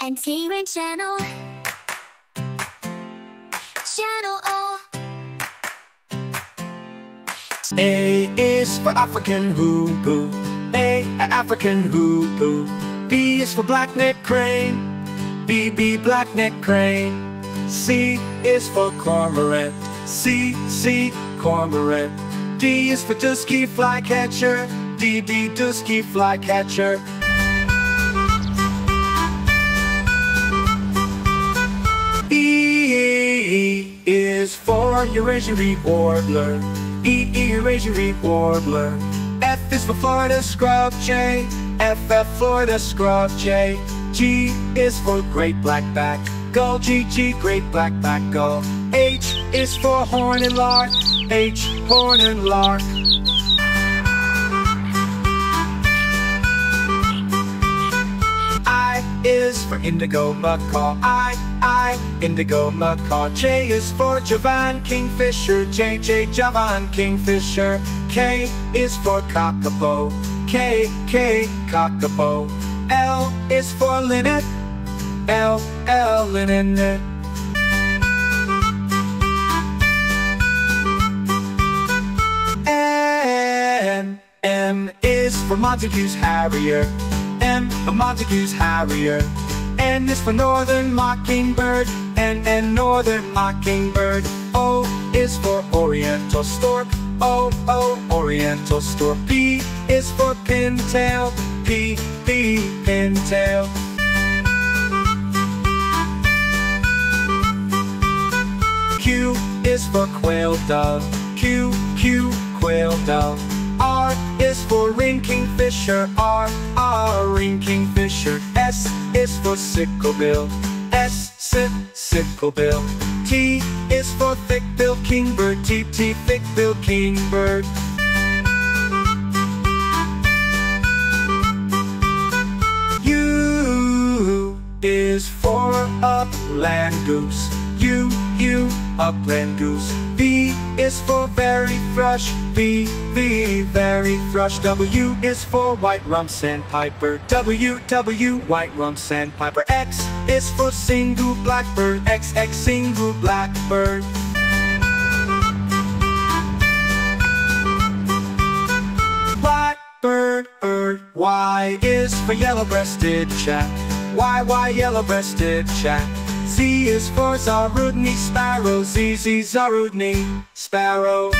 and T-Rin channel. Channel O. A is for African hoopoe. A, African hoopoe. B is for black-neck crane. B, B, black-neck crane. C is for cormorant. C, C, cormorant. D is for dusky flycatcher. D, D, dusky flycatcher. Is for Eurasian warbler. E, Eurasian warbler. F is for Florida scrub jay. F, F, Florida scrub jay. G is for great blackback gull. G, G, great blackback gull. H is for horn and lark. H, horn and lark. I is for indigo macaw. I, I, indigo macaw. J is for Javan kingfisher. J, J, Javan kingfisher. K is for Kakapo. K, K, Kakapo. L is for linnet. L, L, linnet. M, M is for Montagu's Harrier. M for Montagu's Harrier. N is for Northern Mockingbird. N, N, Northern Mockingbird. O is for Oriental Stork. O, O, Oriental Stork. P is for Pintail. P, P, Pintail. Q is for quail dove. Q, Q, quail dove. R is for ring kingfisher. R, R, ring kingfisher. S is for sickle bill. S, sickle bill, T is for thick-bill kingbird. T, T, thick-bill kingbird. Upland goose. U, U, upland goose. V is for very thrush. V, V, very thrush. W is for white rump sandpiper. W, W, white rump sandpiper. X is for Xingu blackbird. X, X, Xingu blackbird. Blackbird, bird. Y is for yellow-breasted chat. Y, Y, yellow-breasted chat. Z is for Zarudny sparrow. Z, Z, Zarudny sparrow.